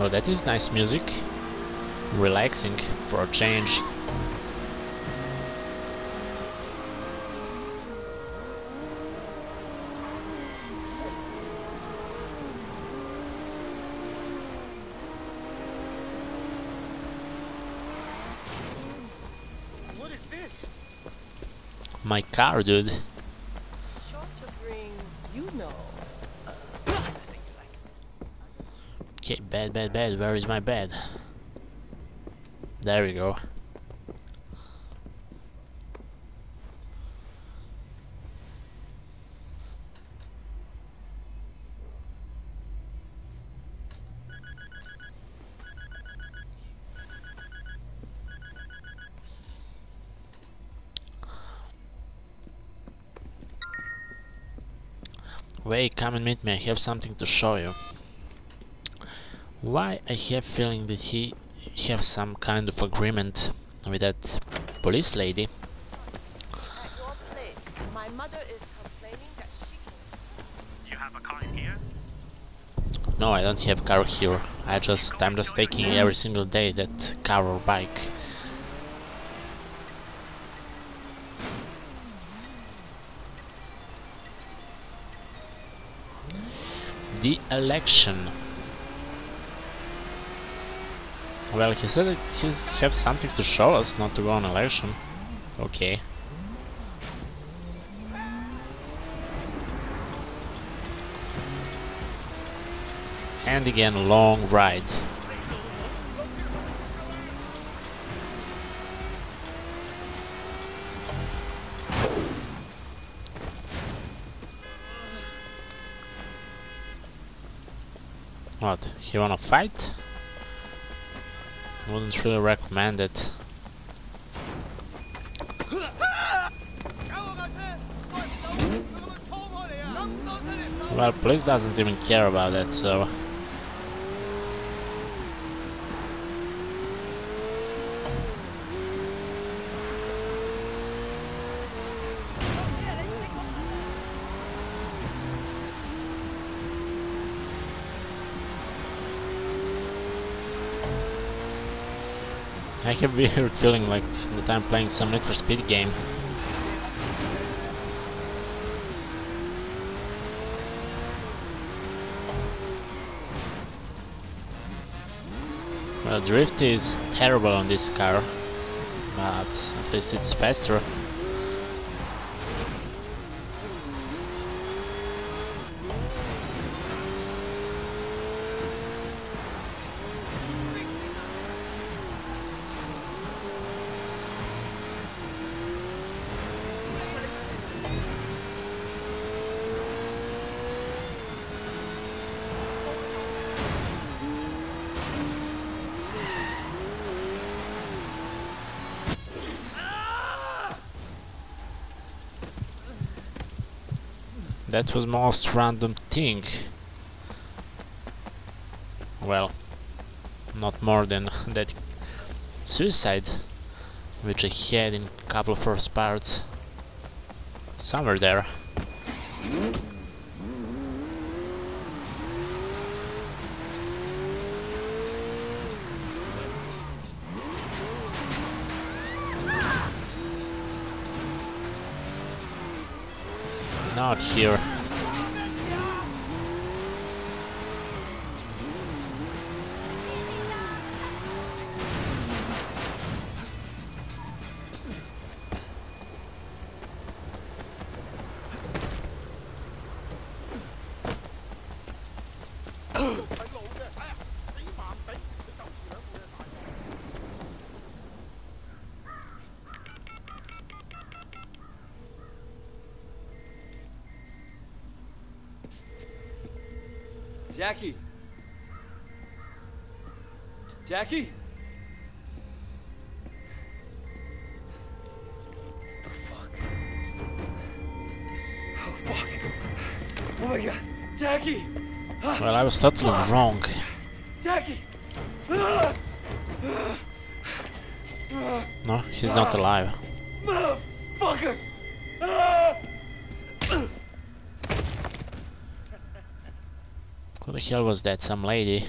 Well, that is nice music. Relaxing for a change. What is this? My car, dude. Sure to bring, you know. Okay, bed. Where is my bed? There we go. Wait, come and meet me. I have something to show you. Why I have feeling that he have some kind of agreement with that police lady. No, I don't have car here. I just I'm just taking every single day that car or bike. The election. Well, he said that he's have something to show us, not to go on election. Okay. And again, long ride. What? He wanna fight? Wouldn't really recommend it. Well, police doesn't even care about that, so... I have weird feeling like that I'm playing some Need for Speed game. Well, drift is terrible on this car, but at least it's faster. That was most random thing. Well, not more than that suicide which I had in couple first parts. Somewhere there. Not here. Jackie. Jackie? The fuck? Oh fuck. Oh my god. Jackie! Ah. Well, I was totally wrong. Jackie! Ah. Ah. No, he's not alive. Motherfucker! The hell was that? Some lady?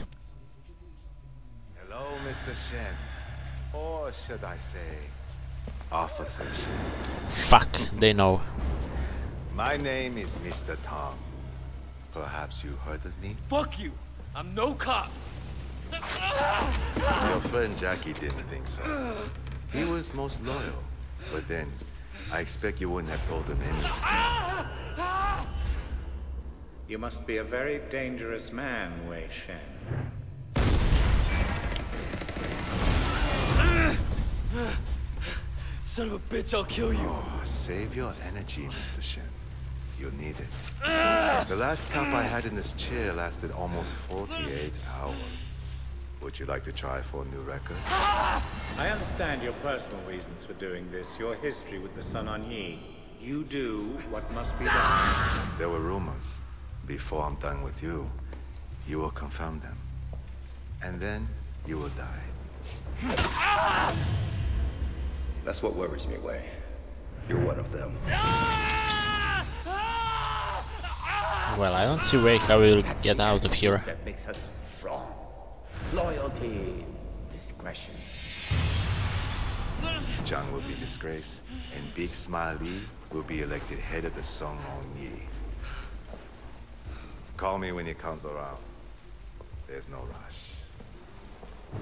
Hello, Mr. Shen. Or should I say, Officer Shen. Fuck, they know. My name is Mr. Tong. Perhaps you heard of me? Fuck you! I'm no cop! Your friend Jackie didn't think so. He was most loyal. But then, I expect you wouldn't have told him anything. You must be a very dangerous man, Wei Shen. Son of a bitch, I'll kill you! Oh, save your energy, Mr. Shen. You'll need it. The last cup I had in this chair lasted almost 48 hours. Would you like to try for a new record? I understand your personal reasons for doing this, your history with the Sun On Yee. You do what must be done. There were rumors. Before I'm done with you, you will confirm them. And then you will die. That's what worries me, Wei. You're one of them. Well, I don't see way how we'll get out of here. That makes us strong. Loyalty, discretion. Zhang will be disgraced, and Big Smile Lee will be elected head of the Sun On Yee. Call me when he comes around. There's no rush.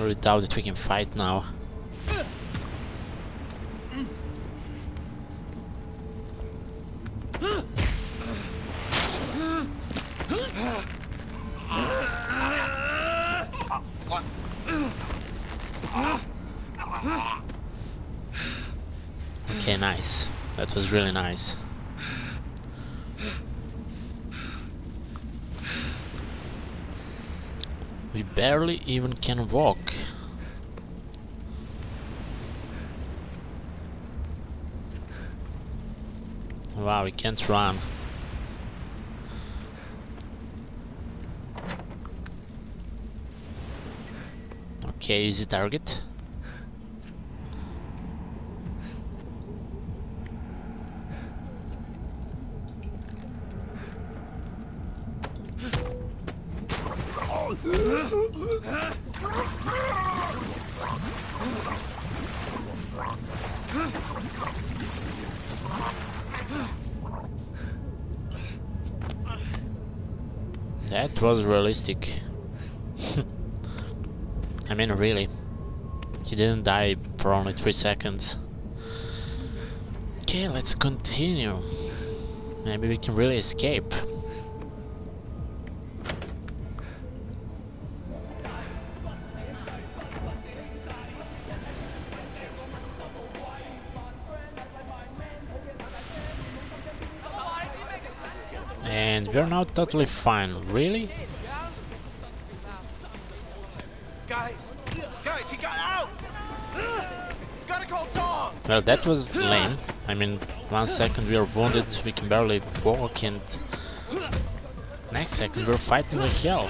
really doubt that we can fight now. Okay, nice. That was really nice. We barely even can walk. Wow, we can't run. Okay, easy target. Realistic. I mean, really. He didn't die for only 3 seconds. Okay, let's continue. Maybe we can really escape. And we're now totally fine. Really? Well, that was lame. I mean, one second we are wounded, we can barely walk, and next second we're fighting like hell.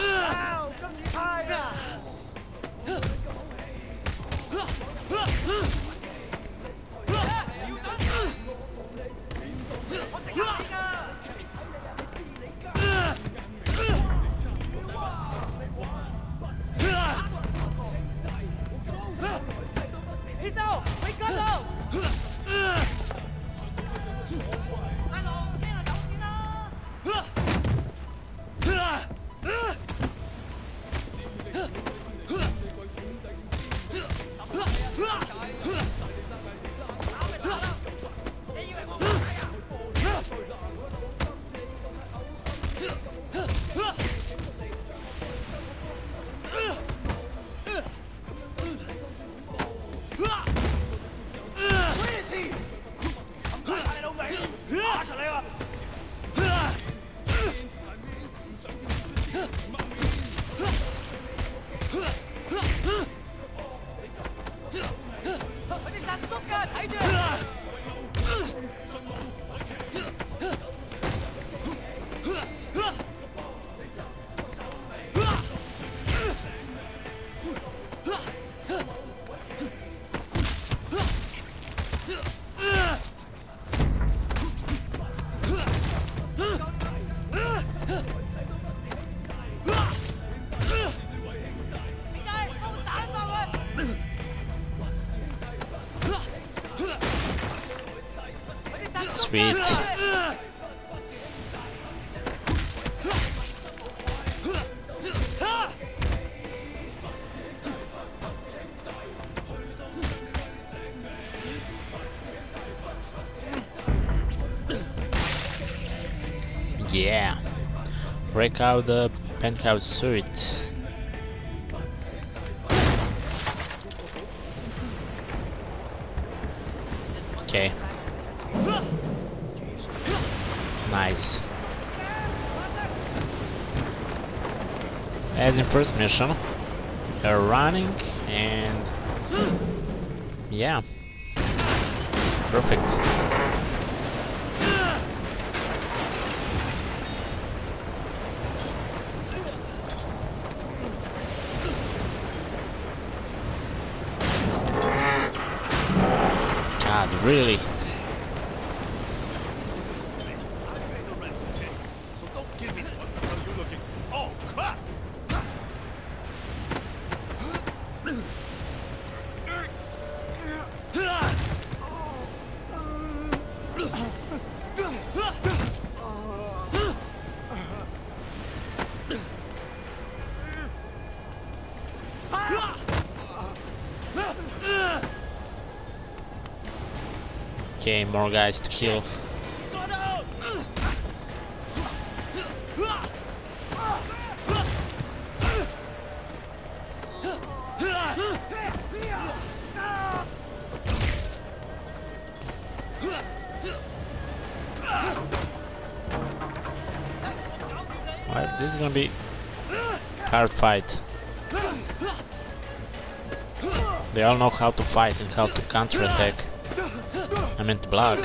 Sweet. Yeah. Break out the penthouse suite. As in first mission, you're running and yeah, perfect. God, really? Okay, more guys to kill. Alright, this is gonna be hard fight. They all know how to fight and how to counterattack. I meant block.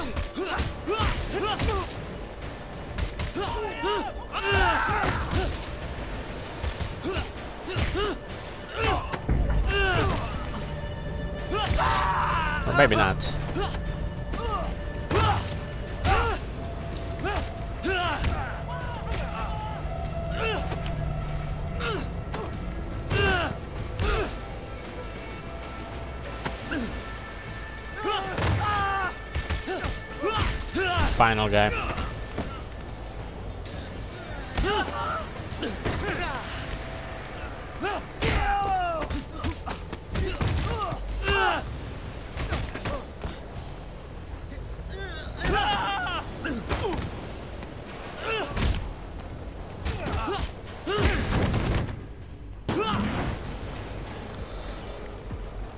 Or maybe not. Final guy.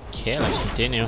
Okay, let's continue.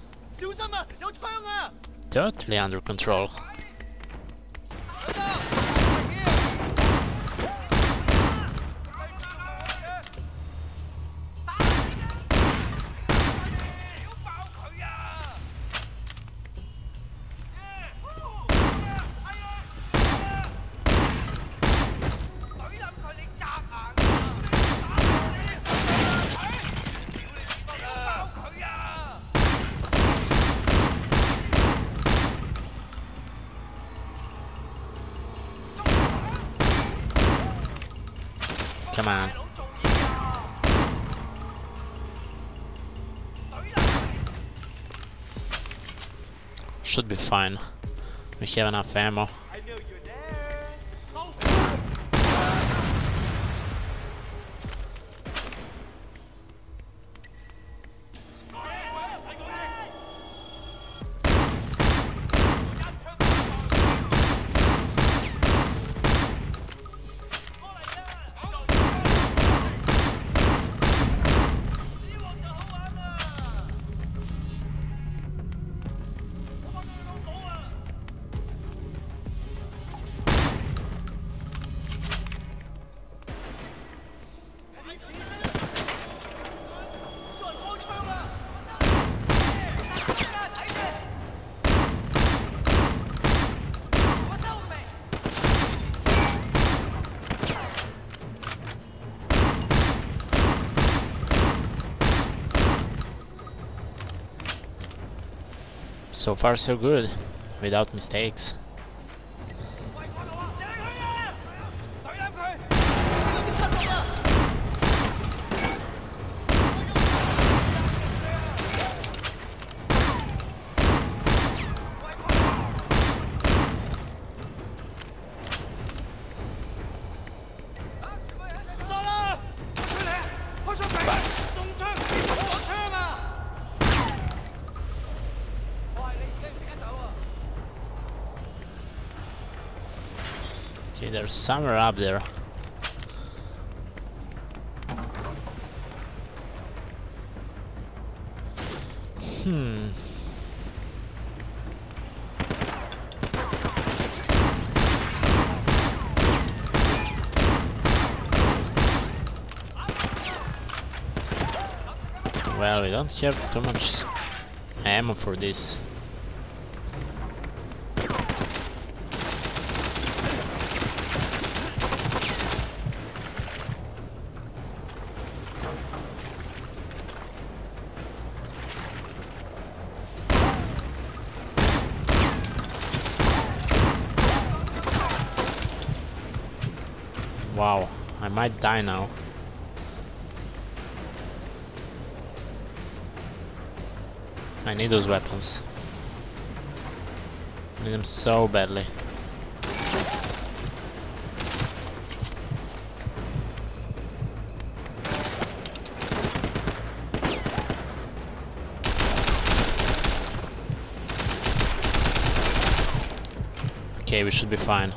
totally under control. Should be fine. We have enough ammo. So far so good, without mistakes. There's somewhere up there. Hmm. Well, we don't have too much ammo for this. Wow, I might die now. I need those weapons. I need them so badly. Okay, we should be fine.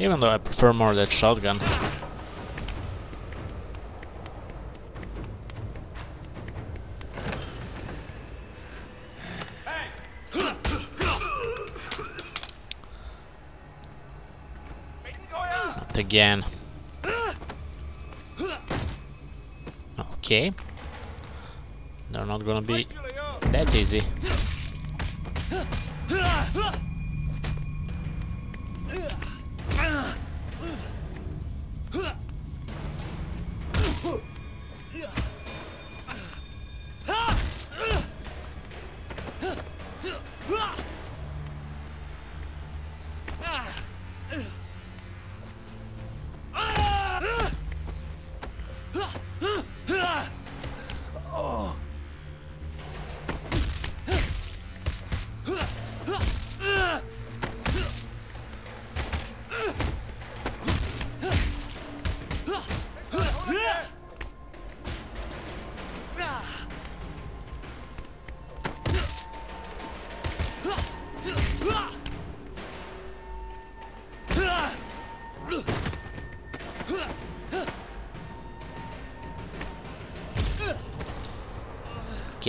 Even though I prefer more that shotgun. Not again. Okay. They're not gonna be that easy.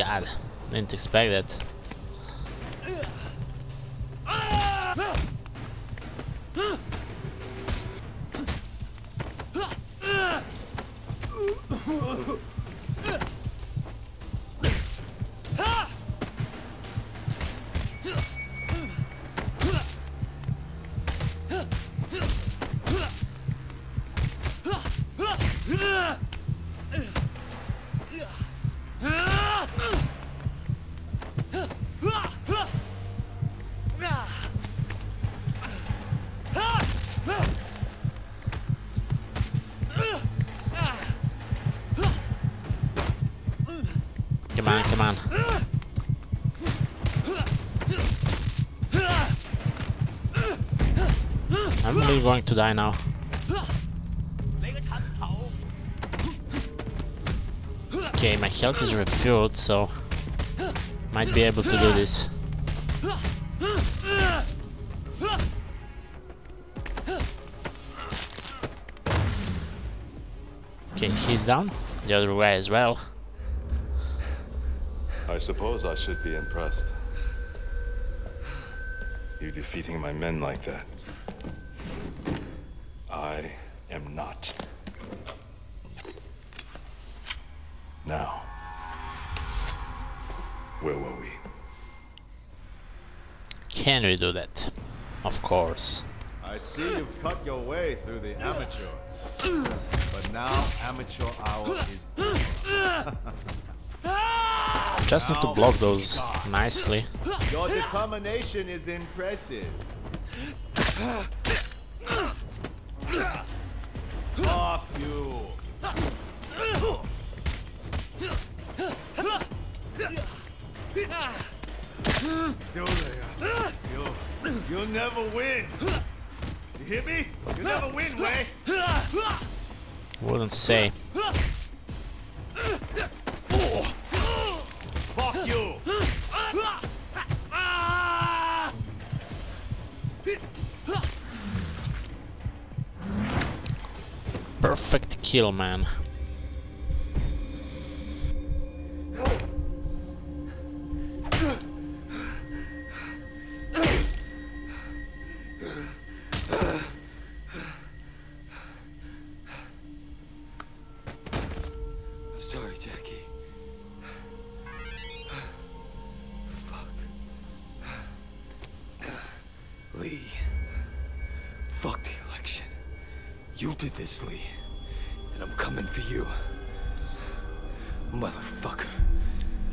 God, didn't expect that. probably going to die now. Okay, my health is refueled, so might be able to do this. Okay, he's down. The other way as well. I suppose I should be impressed. You defeating my men like that. I am not. Now, where were we? Can we do that? of course. I see you've cut your way through the amateurs. But now amateur hour is Just need to block those nicely. Your determination is impressive. Fuck you. You there. You, you'll never win. You hear me? You'll never win, Ray. Wouldn't say. Fuck you. Perfect kill, man.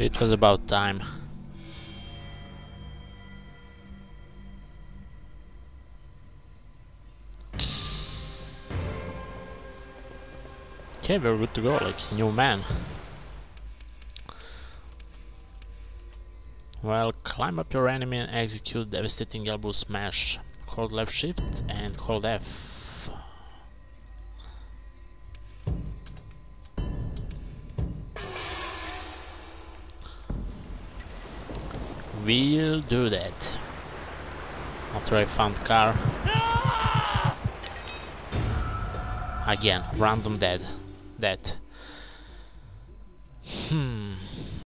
It was about time. Okay, we're good to go, like new man. Well, climb up your enemy and execute devastating elbow smash. Hold left shift and hold F. We'll do that. After I found car. Again, random dead. Dead. Hmm.